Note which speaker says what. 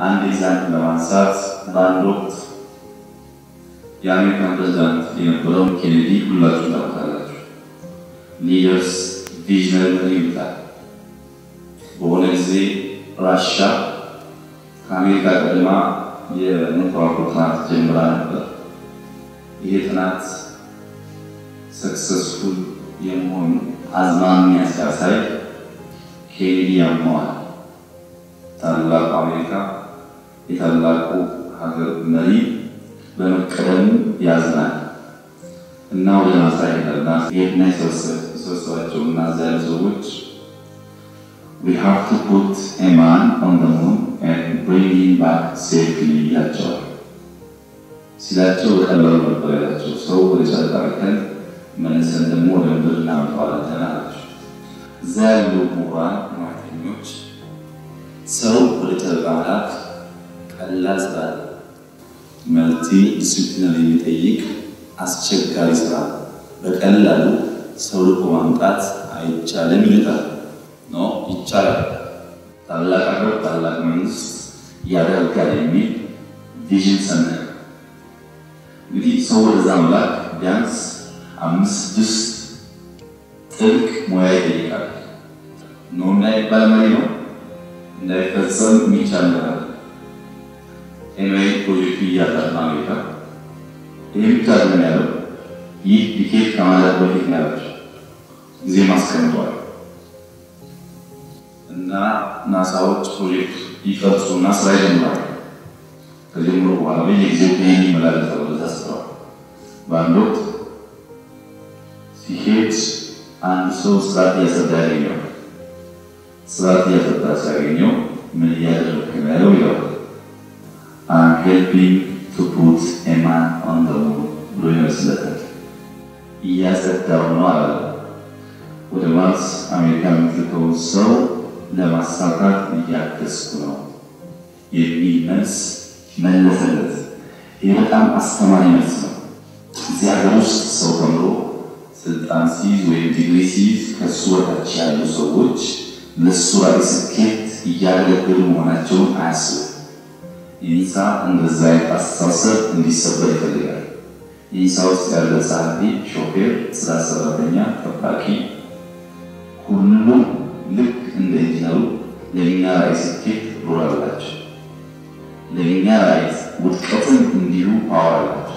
Speaker 1: አንድ example ለማንሳት በአንድ ወቅት የአሜሪካን ፕሬዚዳንት የነበረውን ኬኔዲ ሁላችሁ ታውቃላችሁ። leaders visionary መሪ ይሉታል። በሆነ ጊዜ ራሻ ከአሜሪካ ቀድማ የኑክሌር ጥናት ጀምራ ነበር። ይሄ ጥናት successful የመሆኑ አዝማሚያ ሲያሳይ ኬኔዲ ያመዋል። ታላቁ አሜሪካ የታላቁ ሀገር መሪ በመቀደም ያዝናል እና ወደ ናሳ ይሄዳልና ይሄድና የሰበሰባቸው እና እዚያ ያሉ ሰዎች we have to put a man on the moon and bring him back safely ይላቸዋል። ሲላቸው በቀላሉ ነበር ያላቸው። ሰው ወደ ጨረቃ ልከን መልሰን ደግሞ ወደ ምድር እናመጣዋለን አላቸው። እዛ ያሉ ምሁራን ሙያተኞች ሰው ወደ ጨረቃ መላክ ቀላል ስራ multi discipline የሚጠይቅ አስቸጋሪ ስራ። በቀላሉ ሰው ልኮ ማምጣት አይቻልም ይሉታል። No ይቻላል፣ ታላቅ ሀገር ታላቅ መንግስት ያደርጋል የሚል vision ሰነ እንግዲህ ሰው ወደዛ መላክ ቢያንስ አምስት ስድስት ጥልቅ ሙያ ይጠይቃል። No እንዳይባል መሪ ነው። እንዳይፈጸም የሚቻል ነገር anyway ፕሮጀክቱ እያጠና አሜሪካ ይህ ብቻ ነው ያለው። ይህ ቲኬት ከማለት በፊት ነው ያላቸው ጊዜ ማስቀምጠዋል እና ናሳዎች ፕሮጀክት ይቀርጹ እና ስራ ይጀምራል። ከጀምሮ በኋላ በየጊዜው ይህን ይመላለሳል ወደዛ ስራው። በአንድ ወቅት ሲሄድ አንድ ሰው ስርዓት እያሰዳ ያገኘው ስርዓት እያሰዳ ሲያገኘው ምን እያደረግክ ነው ያለው ይለዋል I'm helping to put a man on the ይመስለታል። እያጸዳው ነው አለ። ወደ ማርስ አሜሪካ የምትልከውን ሰው ለማሳካት እያገዝኩ ነው የሚል መልስ መለሰለት። ይህ በጣም አስተማሪ መልስ ነው። እዚህ ሀገር ውስጥ ሰው ተምሮ ስልጣን ሲይዝ ወይም ዲግሪ ሲይዝ ከሱ በታች ያሉ ሰዎች ለሱ ራዕይ ስኬት እያገለገሉ መሆናቸውን አያስብም። ኢንሳ እንደዛ አይነት አስተሳሰብ እንዲሰበር ይፈልጋል። ኢንሳ ውስጥ ያለ ጸሐፊ፣ ሾፌር፣ ጽዳት ሰራተኛ፣ ጠባቂ ሁሉም ልክ እንደ ኢንጂነሩ ለእኛ ራዕይ ስኬት ሮራላቸው ለእኛ ራዕይ ውድቀትን እንዲሁ አዋላቸው